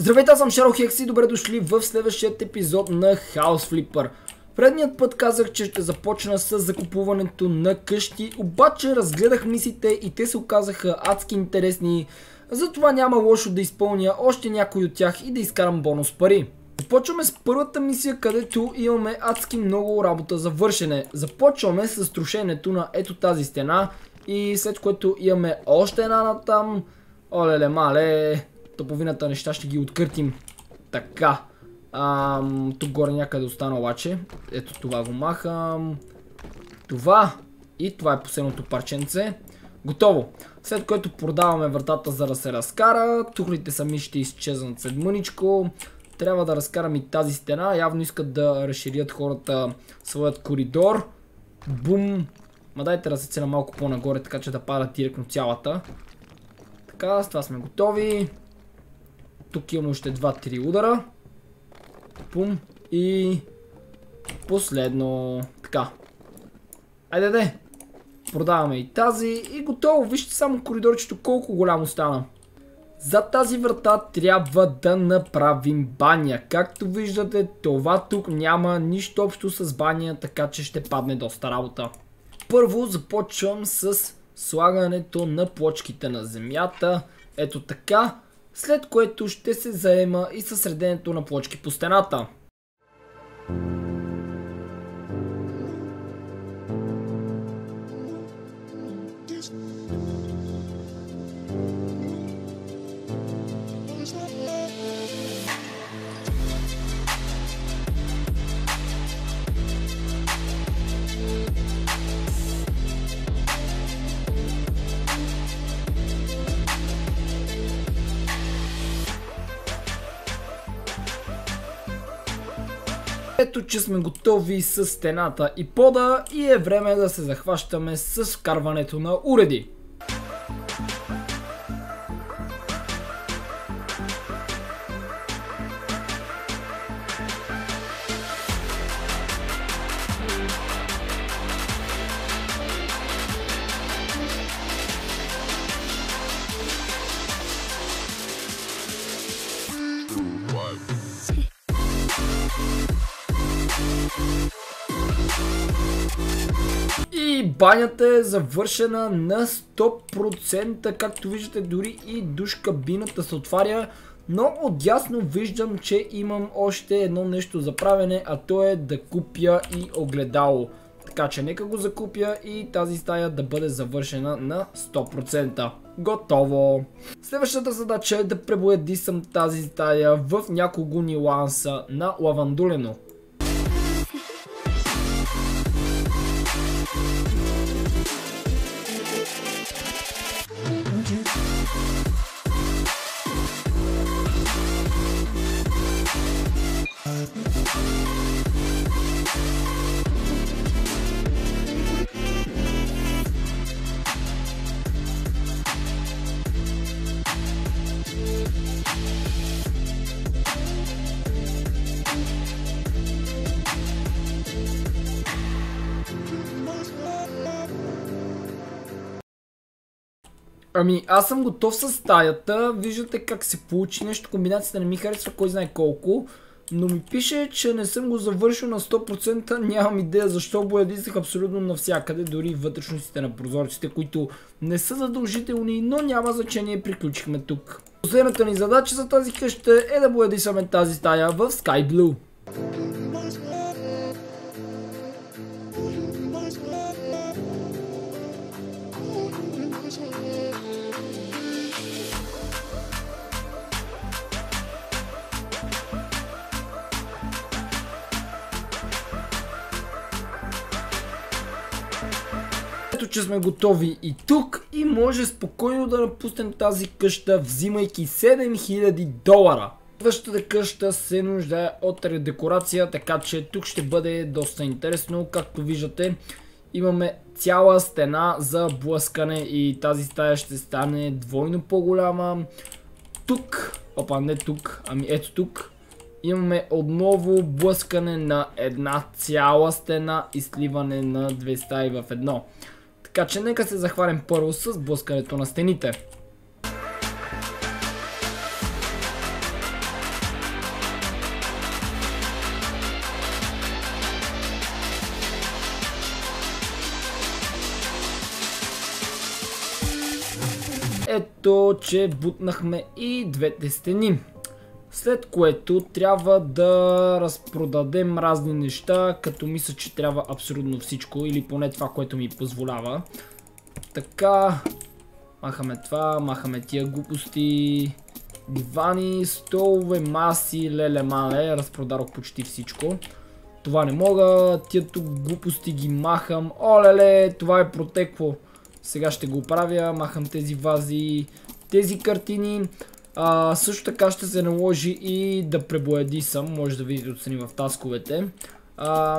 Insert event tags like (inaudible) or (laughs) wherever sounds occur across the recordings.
Здравейте, аз съм Шаро Хекс и добре дошли в следващият епизод на House Flipper. Предният път казах, че ще започна с закупуването на къщи, обаче разгледах мисите и те се оказаха адски интересни, затова няма лошо да изпълня още някой от тях и да изкарам бонус пари. Започваме с първата мисия, където имаме адски много работа за вършене. Започваме с трушенето на ето тази стена и след което имаме още една на там. Топовината неща ще ги откъртим. Така. Тук горе някъде остана обаче. Ето това го махам. Това. И това е последното парченце. Готово. След което продаваме вратата за да се разкара. Тухлите сами ще изчезнат след мъничко. Трябва да разкарам и тази стена. Явно искат да разширят хората своят коридор. Бум. Ма дайте да се цена малко по-нагоре, така че да пада директно цялата. Така, с това сме готови. Тук имам още 2-3 удара. Пум. И последно. Така. Айде, де. Продаваме и тази. И готово. Вижте само коридорчето колко голямо стана. За тази врата трябва да направим баня. Както виждате, това тук няма нищо общо с баня, така че ще падне доста работа. Първо започвам с слагането на плочките на земята. Ето така след което ще се заема и със среденето на плочки по стената. Ето, че сме готови с стената и пода и е време да се захващаме с вкарването на уреди. И банята е завършена на 100%, както виждате дори и душ кабината се отваря, но отясно виждам, че имам още едно нещо за правене, а то е да купя и огледало. Така че нека го закупя и тази стая да бъде завършена на 100%. Готово! Следващата задача е да пребоядисам тази стая в няколко нюанса на лавандулено. Ами, аз съм готов с стаята. Виждате как се получи нещо. Комбинацията не ми харесва кой знае колко. Но ми пише, че не съм го завършил на 100%. Нямам идея защо боядисах абсолютно навсякъде. Дори вътрешностите на прозорците, които не са задължителни, но няма значение. Приключихме тук. Последната ни задача за тази къща е да боядисаме тази стая в Sky Blue. Ето, че сме готови и тук и може спокойно да напуснем тази къща, взимайки 7000 долара. Следващата къща се нуждае от редекорация, така че тук ще бъде доста интересно. Както виждате, имаме цяла стена за блъскане и тази стая ще стане двойно по-голяма. Тук, опа не тук, ами ето тук, имаме отново блъскане на една цяла стена и сливане на две стаи в едно. Така че нека се захванем първо с блъскането на стените. Ето, че бутнахме и двете стени. След което трябва да разпродадем разни неща, като мисля, че трябва абсолютно всичко, или поне това, което ми позволява. Така, махаме това, махаме тия глупости, дивани, столове, маси, леле-мале, разпродарох почти всичко. Това не мога, тия тук глупости ги махам, олеле, това е протекло. Сега ще го оправя, махам тези вази, тези картини. Също така ще се наложи и да пребоядисам, може да видите отстрани в тасковете.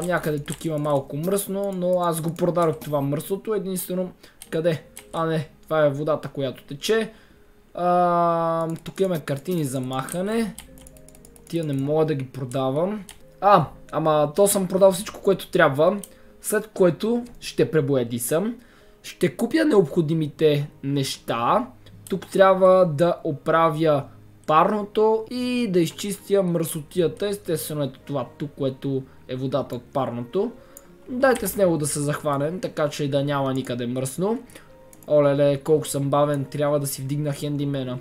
Някъде тук има малко мръсно, но аз го продадох това мръсното. Единствено, къде? А не, това е водата, която тече. Тук имаме картини за махане. Тия не мога да ги продавам. А, ама то съм продал всичко, което трябва. След което ще пребоядисам. Ще купя необходимите неща. Тук трябва да оправя парното и да изчистя мръсотията. Естествено ето това тук, което е водата от парното. Дайте с него да се захванем, така че да няма никъде мръсно. Олеле, колко съм бавен, трябва да си вдигна хендимена.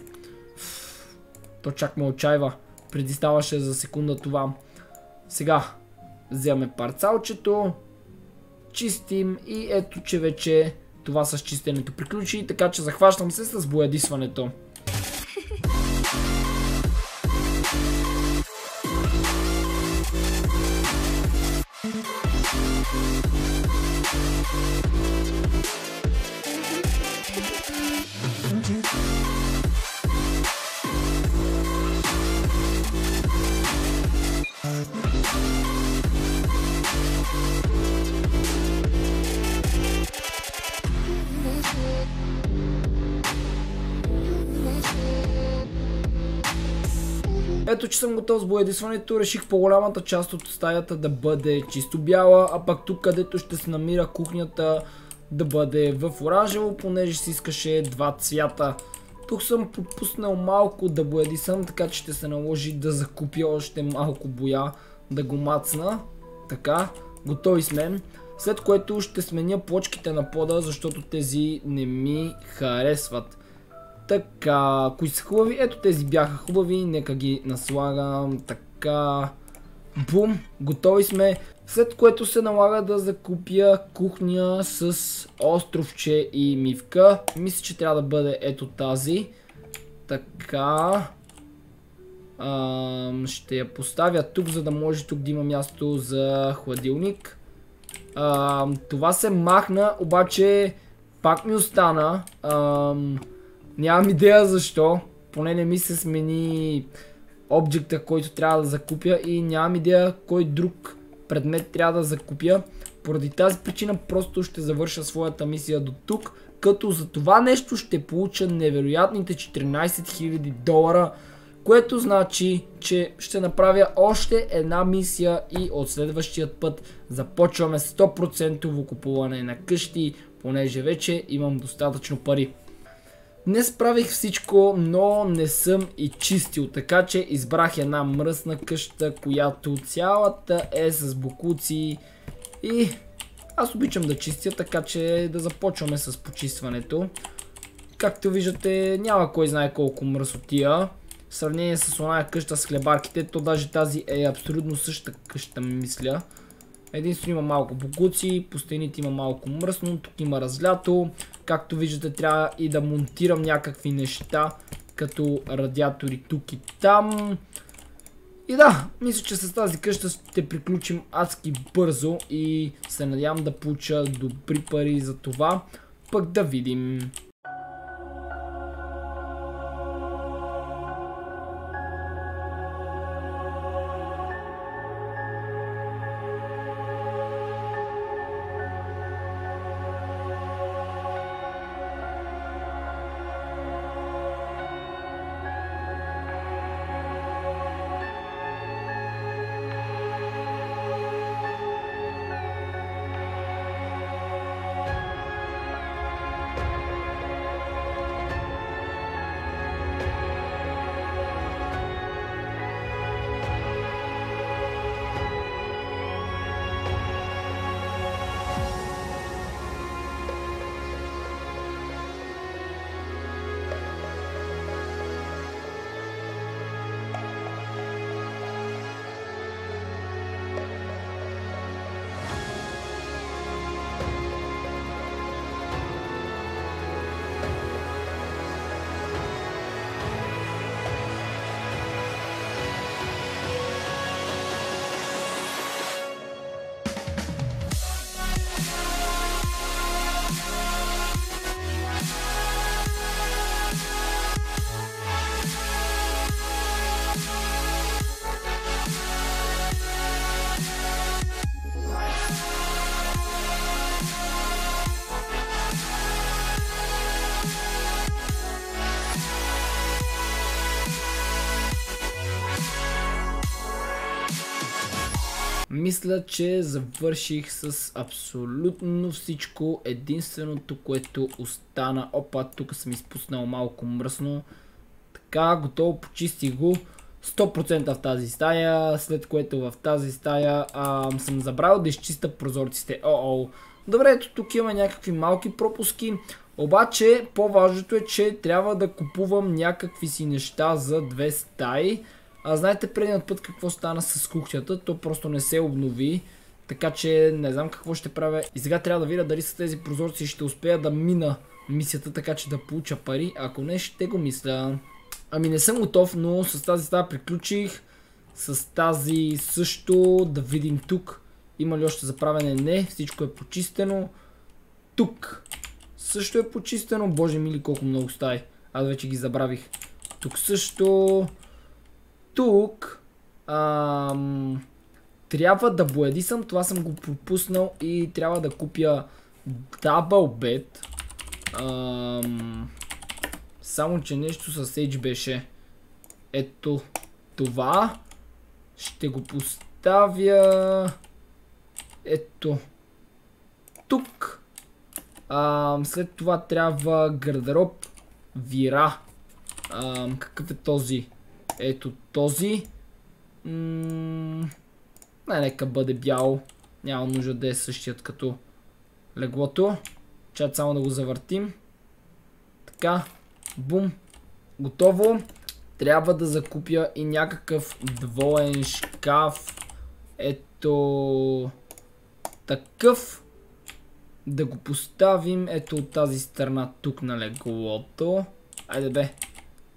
То чак ме отчаива. Преди ставаше за секунда това. Сега, вземаме парцалчето, чистим и ето, че вече това с чистенето приключи, така че захващам се с боядисването. (laughs) Ето, че съм готов с боядисването, реших по-голямата част от стаята да бъде чисто бяла, а пак тук, където ще се намира кухнята, да бъде в оранжево, понеже си искаше два цвята. Тук съм пропуснал малко да боядисам, така че ще се наложи да закупя още малко боя, да го мацна. Така, готови сме. След което ще сменя плочките на пода, защото тези не ми харесват. Така, кои са хубави? Ето тези бяха хубави, нека ги наслагам. Така, бум, готови сме. След което се налага да закупя кухня с островче и мивка. Мисля, че трябва да бъде ето тази. Така. Ще я поставя тук, за да може тук да има място за хладилник. Това се махна, обаче пак ми остана. Ам, Нямам идея защо. Поне не ми се смени обекта, който трябва да закупя и нямам идея кой друг предмет трябва да закупя. Поради тази причина просто ще завърша своята мисия до тук, като за това нещо ще получа невероятните 14 000 долара, което значи, че ще направя още една мисия и от следващия път започваме 100% купуване на къщи, понеже вече имам достатъчно пари. Не справих всичко, но не съм и чистил, така че избрах една мръсна къща, която цялата е с букуци и аз обичам да чистя, така че да започваме с почистването. Както виждате, няма кой знае колко мръсотия. В сравнение с оная къща с хлебарките, то даже тази е абсолютно същата къща, ми мисля. Единствено има малко букуци, по стените има малко мръсно, тук има разлято. Както виждате трябва и да монтирам някакви неща, като радиатори тук и там. И да, мисля, че с тази къща ще приключим адски бързо и се надявам да получа добри пари за това. Пък да видим. Мисля, че завърших с абсолютно всичко. Единственото, което остана... Опа, тук съм изпуснал малко мръсно. Така, готово, почистих го. 100% в тази стая, след което в тази стая а, съм забравил да изчиста прозорците. О-о. Добре, ето тук има някакви малки пропуски. Обаче, по-важното е, че трябва да купувам някакви си неща за две стаи. А знаете предният път какво стана с кухнята, то просто не се обнови. Така че не знам какво ще правя. И сега трябва да видя дали с тези прозорци ще успея да мина мисията, така че да получа пари. Ако не, ще го мисля. Ами не съм готов, но с тази стая приключих. С тази също да видим тук. Има ли още заправене? Не. Всичко е почистено. Тук също е почистено. Боже мили колко много стаи. Аз вече ги забравих. Тук също. Тук. Ам... Трябва да боядисам. Това съм го пропуснал и трябва да купя Double Bed. Ам... Само, че нещо с H беше. Ето това. Ще го поставя... Ето. Тук. А, след това трябва гардероб. Вира. А, какъв е този? Ето този. не, нека бъде бял. Няма нужда да е същият като леглото. Чат само да го завъртим. Така. Бум. Готово. Трябва да закупя и някакъв двоен шкаф. Ето такъв. Да го поставим ето от тази страна тук на леглото. Айде бе.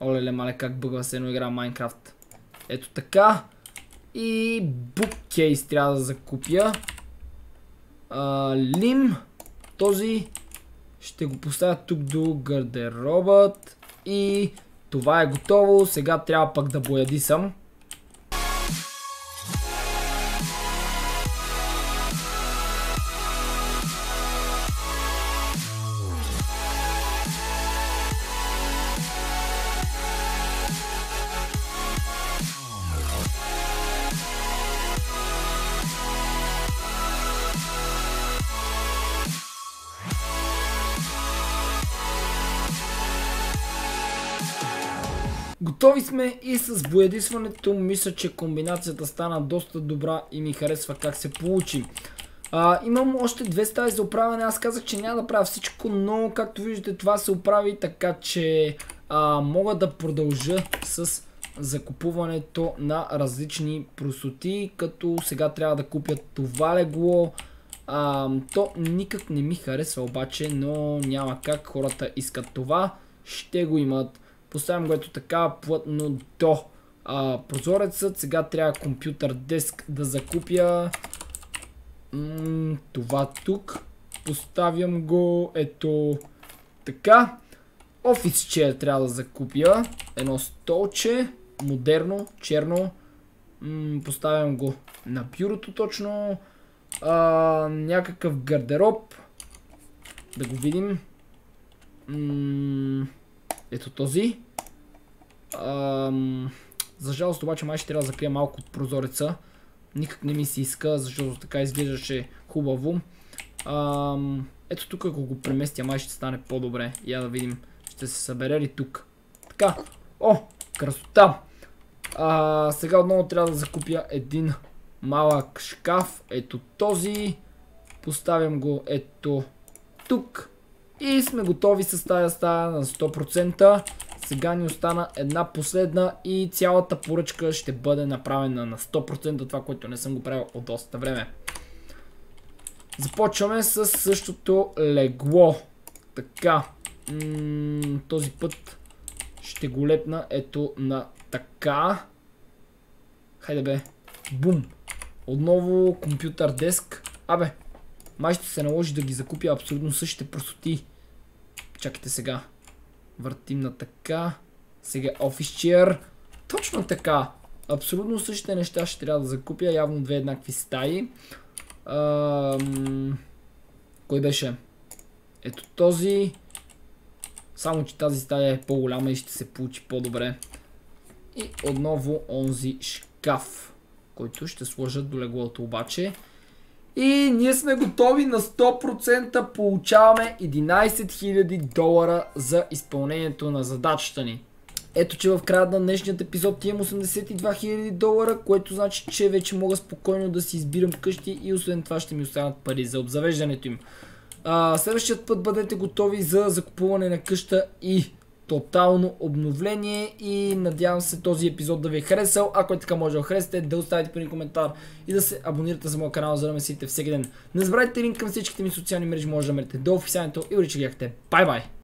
Олеле мале как бъгва се едно игра Майнкрафт. Ето така. И буккейс трябва да закупя. Лим. Този ще го поставя тук до гардеробът. И това е готово. Сега трябва пък да боядисам. Готови сме и с боядисването. Мисля, че комбинацията стана доста добра и ми харесва как се получи. А, имам още две стаи за оправяне. Аз казах, че няма да правя всичко, но както виждате това се оправи, така че а, мога да продължа с закупуването на различни просоти, като сега трябва да купя това легло. А, то никак не ми харесва обаче, но няма как хората искат това. Ще го имат. Поставям го ето така плътно до а, прозорецът. Сега трябва компютър деск да закупя. М това тук. Поставям го ето така. Офис chair трябва да закупя. Едно столче. Модерно, черно. М поставям го на бюрото точно. А, някакъв гардероб. Да го видим. М ето този. За жалост обаче май ще трябва да закрия малко от прозореца. Никак не ми се иска, защото така изглеждаше хубаво. Ето тук ако го преместя май ще стане по-добре. Я да видим. Ще се събере ли тук? Така. О, красота! Сега отново трябва да закупя един малък шкаф. Ето този. Поставям го ето тук. И сме готови с тази стая на 100%. Сега ни остана една последна и цялата поръчка ще бъде направена на 100% това, което не съм го правил от доста време. Започваме с същото легло. Така. този път ще го лепна ето на така. Хайде бе. Бум. Отново компютър деск. Абе, май ще се наложи да ги закупя абсолютно същите простоти. Чакайте сега. Въртим на така. Сега Office Chair. Точно така. Абсолютно същите неща ще трябва да закупя. Явно две еднакви стаи. Кой беше? Ето този. Само, че тази стая е по-голяма и ще се получи по-добре. И отново онзи шкаф. който ще сложат до леглото обаче. И ние сме готови на 100% получаваме 11 000 долара за изпълнението на задачата ни. Ето, че в края на днешният епизод имам 82 000 долара, което значи, че вече мога спокойно да си избирам къщи и освен това ще ми останат пари за обзавеждането им. А, следващият път бъдете готови за закупуване на къща и тотално обновление и надявам се този епизод да ви е харесал. Ако е така може да харесате, да оставите един коментар и да се абонирате за моя канал, за да ме всеки ден. Не забравяйте линк към всичките ми социални мрежи, може да мерите до официалното и урича. Бай бай!